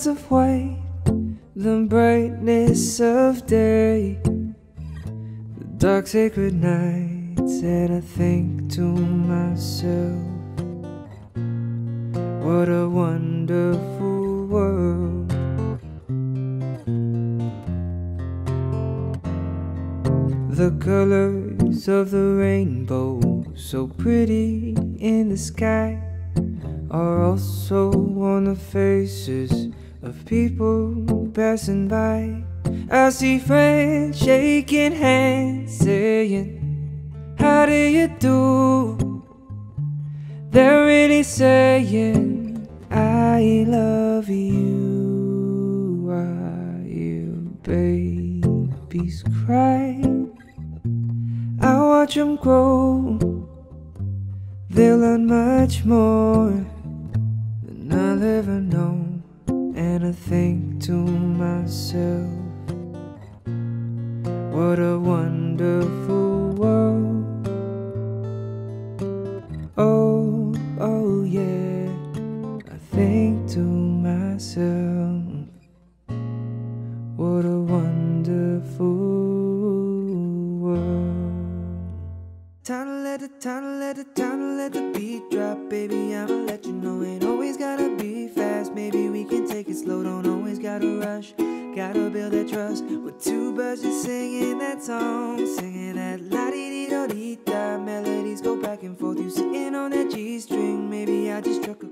clouds of white, the brightness of day, the dark sacred nights, and I think to myself, what a wonderful world. The colors of the rainbow, so pretty in the sky, are also on the faces of people passing by. I see friends shaking hands, saying, How do you do? They're really saying, I love you. While you babies cry. I watch them grow. They'll learn much more myself, what a wonderful world. Oh, oh, yeah. I think to myself, what a wonderful world. Time to let the time to let the time to let the beat drop, baby. I'ma always gotta rush. Gotta build that trust with two birds just singing that song, singing that la di di do di da. Melodies go back and forth. You sitting on that G string, maybe I just struck a.